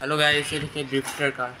hello guys ये देखिए drifter car